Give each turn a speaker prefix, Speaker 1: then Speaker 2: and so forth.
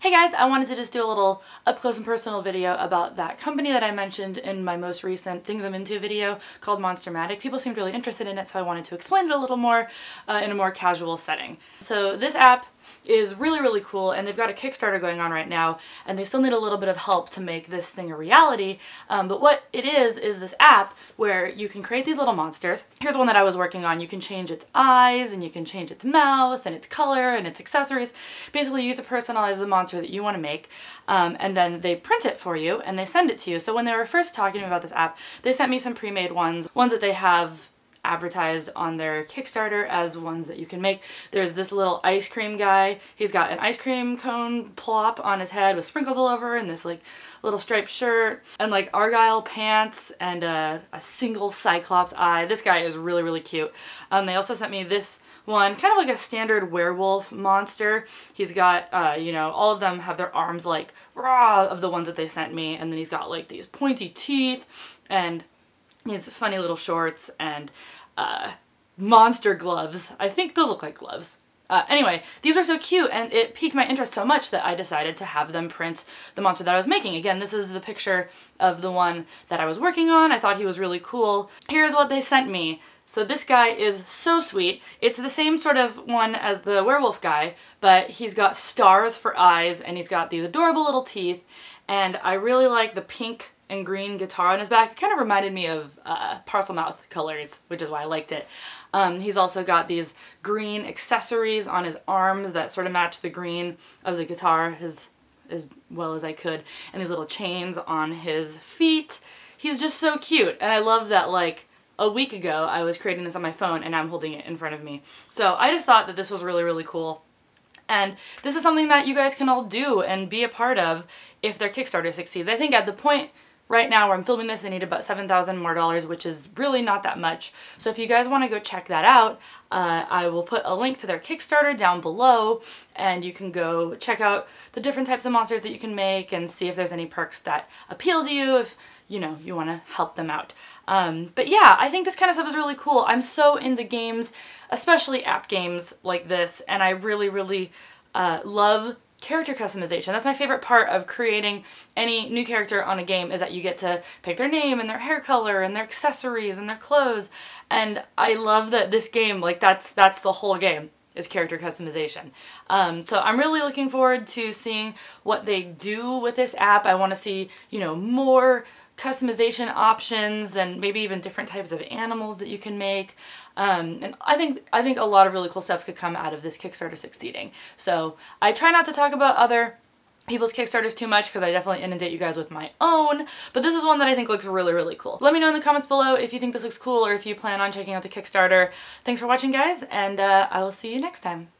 Speaker 1: Hey guys, I wanted to just do a little up close and personal video about that company that I mentioned in my most recent Things I'm Into video called Monstermatic. People seemed really interested in it, so I wanted to explain it a little more uh, in a more casual setting. So this app is really, really cool, and they've got a Kickstarter going on right now, and they still need a little bit of help to make this thing a reality. Um, but what it is, is this app where you can create these little monsters. Here's one that I was working on. You can change its eyes, and you can change its mouth, and its color, and its accessories. Basically, you get to personalize the monster that you want to make, um, and then they print it for you, and they send it to you. So when they were first talking to me about this app, they sent me some pre-made ones, ones that they have advertised on their Kickstarter as ones that you can make. There's this little ice cream guy. He's got an ice cream cone plop on his head with sprinkles all over and this like little striped shirt and like argyle pants and a, a single cyclops eye. This guy is really, really cute. Um, they also sent me this one, kind of like a standard werewolf monster. He's got, uh, you know, all of them have their arms like raw of the ones that they sent me and then he's got like these pointy teeth and his funny little shorts and uh, monster gloves. I think those look like gloves. Uh, anyway, these were so cute and it piqued my interest so much that I decided to have them print the monster that I was making. Again, this is the picture of the one that I was working on. I thought he was really cool. Here's what they sent me. So this guy is so sweet. It's the same sort of one as the werewolf guy, but he's got stars for eyes and he's got these adorable little teeth. And I really like the pink and green guitar on his back. It kind of reminded me of uh, Parselmouth colors, which is why I liked it. Um, he's also got these green accessories on his arms that sort of match the green of the guitar as, as well as I could. And these little chains on his feet. He's just so cute. And I love that like a week ago I was creating this on my phone and I'm holding it in front of me. So I just thought that this was really, really cool. And this is something that you guys can all do and be a part of if their Kickstarter succeeds. I think at the point Right now where I'm filming this, they need about 7,000 more dollars, which is really not that much. So if you guys want to go check that out, uh, I will put a link to their Kickstarter down below and you can go check out the different types of monsters that you can make and see if there's any perks that appeal to you if, you know, you want to help them out. Um, but yeah, I think this kind of stuff is really cool. I'm so into games, especially app games like this, and I really, really uh, love character customization. That's my favorite part of creating any new character on a game is that you get to pick their name and their hair color and their accessories and their clothes. And I love that this game, like that's that's the whole game is character customization. Um, so I'm really looking forward to seeing what they do with this app. I want to see, you know, more customization options and maybe even different types of animals that you can make. Um, and I think I think a lot of really cool stuff could come out of this Kickstarter succeeding. So I try not to talk about other people's Kickstarters too much because I definitely inundate you guys with my own, but this is one that I think looks really, really cool. Let me know in the comments below if you think this looks cool or if you plan on checking out the Kickstarter. Thanks for watching, guys, and uh, I will see you next time.